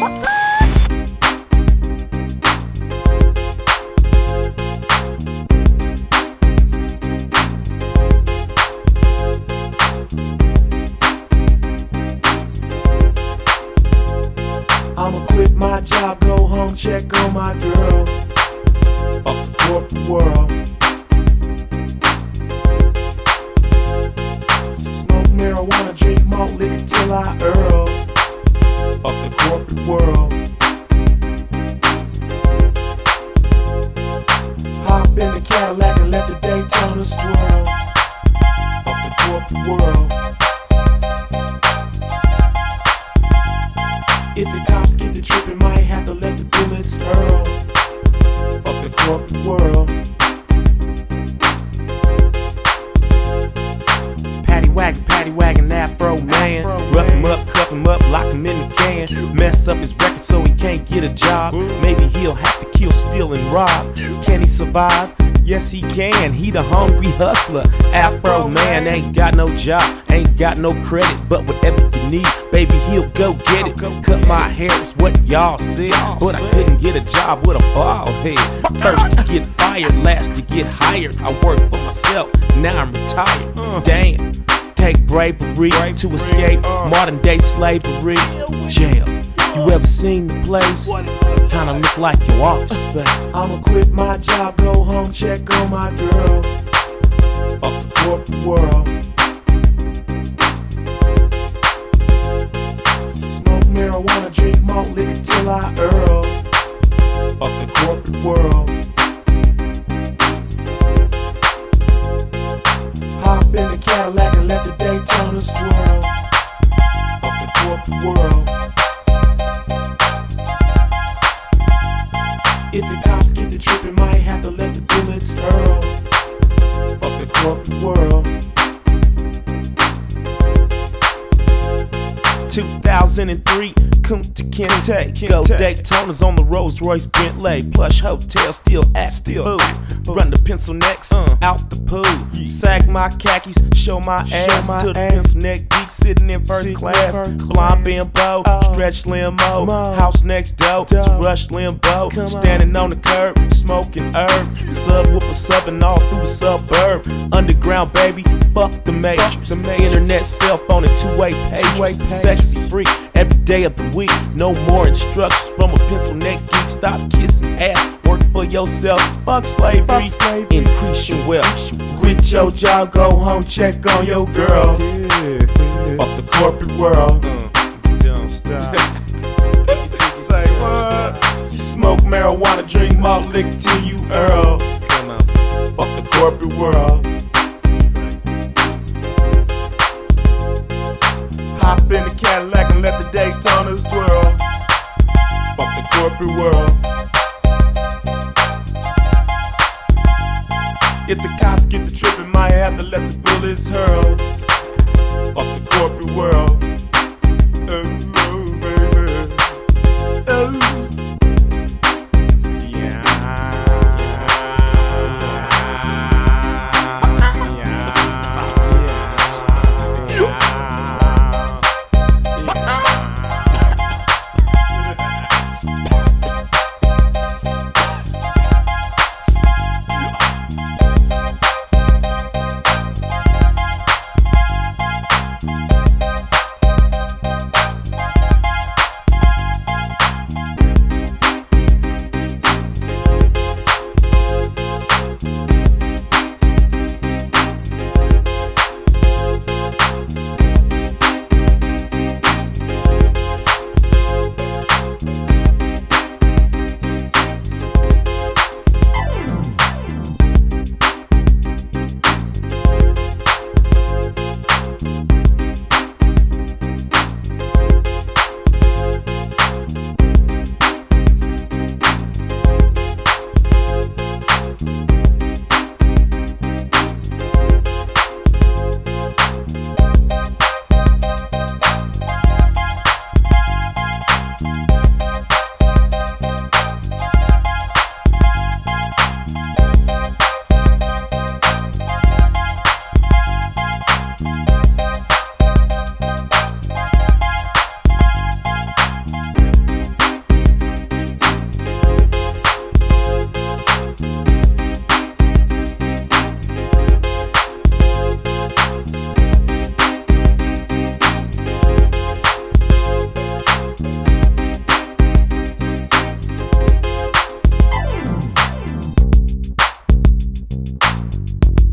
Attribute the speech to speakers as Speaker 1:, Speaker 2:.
Speaker 1: I'ma quit my job, go home, check on my girl. The corporate world. Smoke marijuana, drink malt liquor till I earl. Cadillac and let the Daytona swirl. Off the corporate world. If the cops get the trippin', might have to let the bullets hurl. Fuck the corporate world.
Speaker 2: Patty wagon, patty wagon, Afroman. Rough him up, cuff him up, lock him in the can. Mess up his record so he can't get a job. Maybe he'll have to kill, steal, and rob. Can he survive? Yes, he can. He the hungry hustler. Afroman ain't got no job, ain't got no credit. But whatever you need, baby, he'll go get it. Cut my hair is what y'all said. But I couldn't get a job with a bald head. First to get fired, last to get hired. I work for myself, now I'm retired. Damn. Take bravery to escape modern day slavery. Jail. You ever seen the place? Kinda look like your office space.
Speaker 1: I'ma quit my job, go home, check on my girl. The corporate world. Smoke marijuana, drink malt liquor till I earl. Up the corporate world. Hop in the Cadillac and let the Daytona swirl. Up the corporate world.
Speaker 2: 2003, Kunta Kinte. Go Daytonas on the Rolls Royce Bentley. Plush hotel, still act still food. Run the pencil necks uh. out the pool. Sag my khakis, show my ass
Speaker 1: my
Speaker 2: to the
Speaker 1: ass.
Speaker 2: pencil neck geek sitting in first class.
Speaker 1: first
Speaker 2: Blonde bimbo,
Speaker 1: Oh.
Speaker 2: stretch limo,
Speaker 1: Mo.
Speaker 2: house next door to Rush Limbaugh.
Speaker 1: Come on.
Speaker 2: Standing on the curb, smoking herb. Subwoofer subbing all through the suburb. Underground baby, fuck the matrix.
Speaker 1: the matrix.
Speaker 2: Internet, cell phone, and two-way
Speaker 1: Two-way
Speaker 2: page. Sexy free every day of the week. No more instructions from a pencil neck geek. Stop kissing ass. Work for yourself. Fuck slavery.
Speaker 1: Fuck slavery.
Speaker 2: Increase your wealth.
Speaker 1: Quit your job, go home, check on your girl. Off the corporate world.
Speaker 2: Uh, don't stop.
Speaker 1: Say what? Smoke marijuana, drink malt liquor till you earl.
Speaker 2: Come on.
Speaker 1: Fuck the corporate world. Hop in the Cadillac corporate world. If the cops get the trippin', might have to let the bullets hurl. Fuck the corporate world.